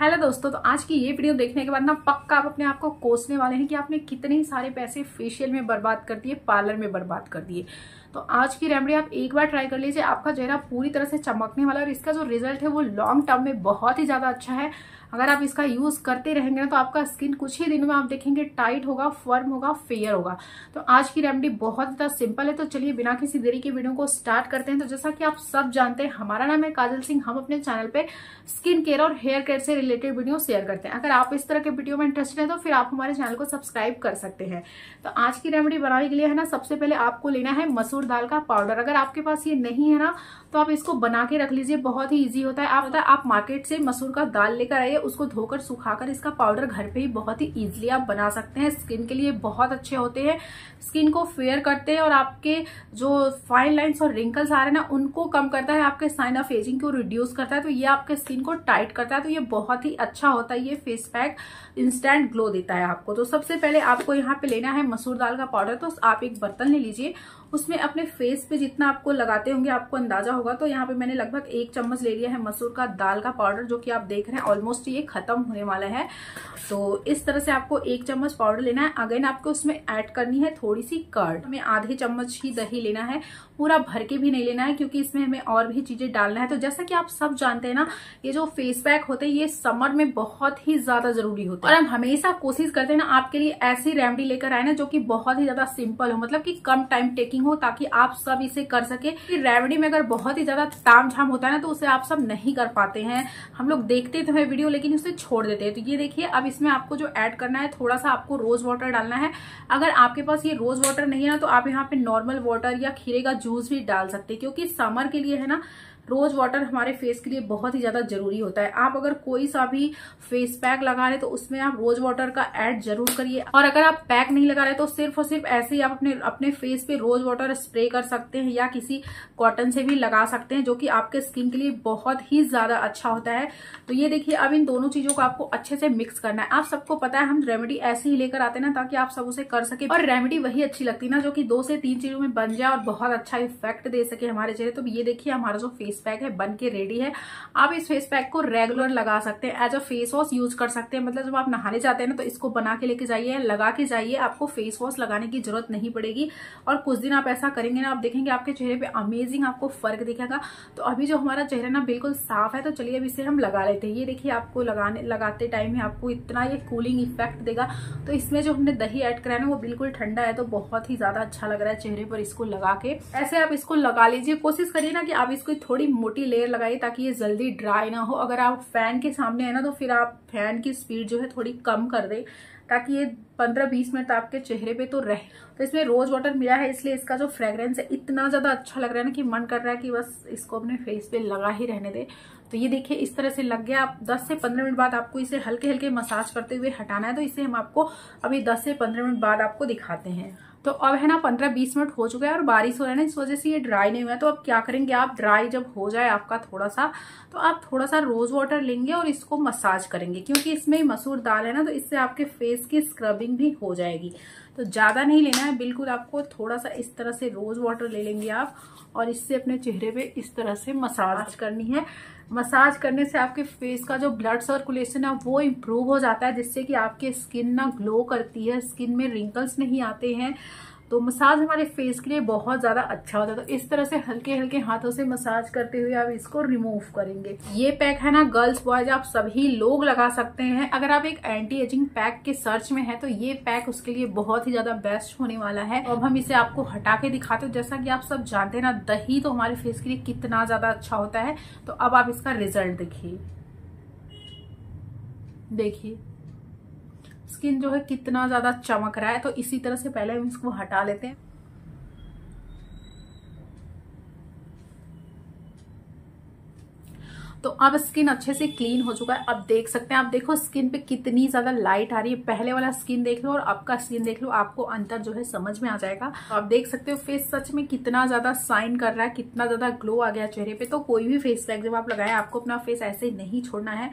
Hello दोस्तों तो आज की ये वीडियो देखने के बाद ना पक्का आप अपने आप को कोसने वाले हैं कि आपने कितने सारे पैसे फेशियल में बर्बाद कर दिए पार्लर में बर्बाद कर दिए। तो आज की रेमेडी आप एक बार ट्राई कर लीजिए, आपका चेहरा पूरी तरह से चमकने वाला और इसका जो रिज़ल्ट है वो लॉन्ग टर्म में बहुत ही ज़्यादा अच्छा है। अगर आप इसका यूज़ करते रहेंगे ना तो आपका स्किन कुछ ही दिनों में आप देखेंगे टाइट होगा, फर्म होगा, फेयर होगा। तो आज की रेमेडी बहुत ज़्यादा सिंपल है तो चलिए बिना किसी देरी के वीडियो को स्टार्ट करते हैं। तो जैसा कि आप सब जानते हैं, हमारा नाम है काजल सिंह। हम अपने चैनल पर स्किन केयर और हेयर केयर से रिलेटेड वीडियो शेयर करते हैं। अगर आप इस तरह के वीडियो में इंटरेस्टेड है तो फिर आप हमारे चैनल को सब्सक्राइब कर सकते हैं। तो आज की रेमेडी बनाने के लिए है ना, सबसे पहले आपको लेना है मसूर दाल का पाउडर। अगर आपके पास ये नहीं है ना तो आप इसको बना के रख लीजिए, बहुत ही ईजी होता है। आप आप मार्केट से मसूर का दाल लेकर आइए उसको धोकर सुखाकर इसका पाउडर घर पे ही बहुत ही इजीली आप बना सकते हैं। स्किन के लिए बहुत अच्छे होते हैं। स्किन को फेयर करते हैं और आपके जो फाइन लाइन्स और रिंकल्स आ रहे हैं ना, उनको कम करता है, आपके साइन ऑफ़ एजिंग को रिड्यूस करता है तो ये आपके स्किन को टाइट करता है तो ये बहुत ही अच्छा होता है, ये फेस पैक इंस्टेंट ग्लो देता है आपको। तो सबसे पहले आपको यहाँ पे लेना है मसूर दाल का पाउडर तो आप एक बर्तन ले लीजिए उसमें अपने फेस पे जितना आपको लगाते होंगे, आपको अंदाज़ा होगा। तो यहाँ पे मैंने लगभग एक चम्मच ले लिया है मसूर का दाल का पाउडर जो कि आप देख रहे हैं ऑलमोस्ट ये खत्म होने वाला है। तो इस तरह से आपको एक चम्मच पाउडर लेना है। अगेन आपको उसमें ऐड करनी है थोड़ी सी कर्ड हमें आधे चम्मच ही दही लेना है। पूरा भर के भी नहीं लेना है, क्योंकि इसमें हमें और भी चीज़ें डालना है। तो जैसा कि आप सब जानते हैं ना, ये जो फेस पैक होते हैं, ये समर में बहुत ही ज़्यादा ज़रूरी होता है। और हम हमेशा कोशिश करते हैं ना, आपके लिए ऐसी रेमेडी लेकर आए ना, जो कि बहुत ही ज़्यादा सिंपल हो। मतलब कि कम टाइम टेकिंग हो ताकि आप सब इसे कर सके। रेमेडी में अगर बहुत ही ज़्यादा ताम झाम होता है ना तो उसे आप सब नहीं कर पाते हैं। हम लोग देखते तो है वीडियो, लेकिन उसे छोड़ देते हैं। तो ये देखिए, अब इसमें आपको जो ऐड करना है थोड़ा सा आपको रोज वाटर डालना है। अगर आपके पास ये रोज वाटर नहीं है ना तो आप यहाँ पे नॉर्मल वाटर या खीरे का जूस भी डाल सकते हैं, क्योंकि समर के लिए है ना रोज वाटर हमारे फेस के लिए बहुत ही ज़्यादा ज़रूरी होता है। आप अगर कोई सा भी फेस पैक लगा रहे तो उसमें आप रोज वाटर का ऐड ज़रूर करिए। और अगर आप पैक नहीं लगा रहे तो सिर्फ़ और सिर्फ़ ऐसे ही आप अपने अपने फेस पे रोज वाटर स्प्रे कर सकते हैं या किसी कॉटन से भी लगा सकते हैं, जो कि आपके स्किन के लिए बहुत ही ज़्यादा अच्छा होता है। तो ये देखिए, अब इन दोनों चीज़ों को आपको अच्छे से मिक्स करना है। आप सबको पता है, हम रेमेडी ऐसे ही लेकर आते ना, ताकि आप सब उसे कर सके। और रेमेडी वही अच्छी लगती ना, जो कि दो से तीन चीज़ों में बन जाए और बहुत अच्छा इफ़ेक्ट दे सके हमारे चेहरे तो ये देखिए, हमारा जो फेस पैक है, बन के रेडी है। आप इस फेस पैक को रेगुलर लगा सकते हैं as a face wash use कर सकते हैं। मतलब जब आप नहाने जाते हैं ना तो इसको बना के लेके जाइए, लगा के जाइए। आपको फेस वॉश लगाने की ज़रूरत नहीं पड़ेगी। और कुछ दिन आप ऐसा करेंगे ना, आप देखेंगे आपके चेहरे पे अमेजिंग आपको फ़र्क दिखेगा। तो अभी जो हमारा चेहरा ना बिल्कुल साफ़ है तो चलिए अब इसे हम लगा लेते हैं। ये देखिए, आपको लगाने, लगाते टाइम में आपको इतना ये कूलिंग इफ़ेक्ट देगा। तो इसमें जो हमने दही ऐड कराया ना, वो बिल्कुल ठंडा है तो बहुत ही ज़्यादा अच्छा लग रहा है चेहरे पर इसको लगा के। ऐसे आप इसको लगा लीजिए। कोशिश करिए ना कि आप इसको थोड़ी मोटी लेयर लगाइए ताकि ये जल्दी ड्राई ना हो। अगर आप फ़ैन के सामने है ना तो फिर आप फ़ैन की स्पीड जो है थोड़ी कम कर दे, ताकि ये पंद्रह बीस मिनट आपके चेहरे पे तो रहे। तो इसमें रोज वाटर मिला है, इसलिए इसका जो फ्रेग्रेंस है इतना ज़्यादा अच्छा लग रहा है ना कि मन कर रहा है कि बस इसको अपने फेस पे लगा ही रहने दे। तो ये देखिए, इस तरह से लग गया। आप 10 से 15 मिनट बाद आपको इसे हल्के हल्के मसाज करते हुए हटाना है तो इसे हम आपको अभी 10 से 15 मिनट बाद आपको दिखाते हैं। तो अब है ना पंद्रह बीस मिनट हो चुका है और बारिश हो रहा है ना, इस वजह से ये ड्राई नहीं हुआ। तो अब क्या करेंगे, आप ड्राई जब हो जाए आपका थोड़ा सा तो आप थोड़ा सा रोज वाटर लेंगे और इसको मसाज करेंगे, क्योंकि इसमें मसूर दाल है ना तो इससे आपके फेस की स्क्रबिंग भी हो जाएगी। तो ज़्यादा नहीं लेना है बिल्कुल आपको थोड़ा सा इस तरह से रोज वाटर ले लेंगे आप और इससे अपने चेहरे पे इस तरह से मसाज करनी है। मसाज करने से आपके फेस का जो ब्लड सर्कुलेशन है वो इम्प्रूव हो जाता है जिससे कि आपके स्किन ना ग्लो करती है स्किन में रिंकल्स नहीं आते हैं। तो मसाज हमारे फेस के लिए बहुत ज़्यादा अच्छा होता है। तो इस तरह से हल्के हल्के हाथों से मसाज करते हुए आप इसको रिमूव करेंगे। ये पैक है ना गर्ल्स बॉयज़ आप सभी लोग लगा सकते हैं। अगर आप एक एंटी एजिंग पैक के सर्च में है तो ये पैक उसके लिए बहुत ही ज़्यादा बेस्ट होने वाला है। अब हम इसे आपको हटा के दिखाते हो। जैसा की आप सब जानते हैं ना, दही तो हमारे फेस के लिए कितना ज़्यादा अच्छा होता है। तो अब आप इसका रिज़ल्ट देखिए। देखिए। स्किन जो है कितना ज़्यादा चमक रहा है तो इसी तरह से पहले हम इसको हटा लेते हैं। तो अब स्किन अच्छे से क्लीन हो चुका है। अब देख सकते हैं, आप देखो स्किन पे कितनी ज़्यादा लाइट आ रही है। पहले वाला स्किन देख लो और अब का स्किन देख लो, आपको अंतर जो है समझ में आ जाएगा। तो आप देख सकते हो, फेस सच में कितना ज़्यादा साइन कर रहा है, कितना ज़्यादा ग्लो आ गया चेहरे पे। तो कोई भी फेस पैक जब आप लगाए, आपको अपना फेस ऐसे नहीं छोड़ना है।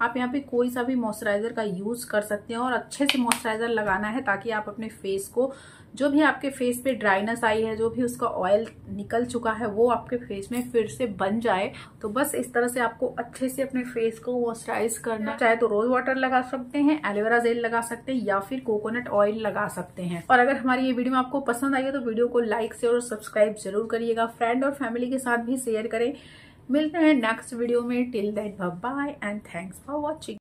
आप यहाँ पे कोई सा भी मॉइस्चराइजर का यूज़ कर सकते हैं और अच्छे से मॉइस्चराइजर लगाना है ताकि आप अपने फेस को, जो भी आपके फेस पे ड्राइनेस आई है, जो भी उसका ऑयल निकल चुका है, वो आपके फेस में फिर से बन जाए। तो बस इस तरह से आपको अच्छे से अपने फेस को मॉइस्चराइज करना। चाहे तो रोज वाटर लगा सकते हैं एलोवेरा जेल लगा सकते हैं, या फिर कोकोनट ऑयल लगा सकते हैं। और अगर हमारी ये वीडियो आपको पसंद आई है तो वीडियो को लाइक शेयर और सब्सक्राइब ज़रूर करिएगा। फ्रेंड और फैमिली के साथ भी शेयर करें। मिलते हैं नेक्स्ट वीडियो में. Till that bye and thanks for watching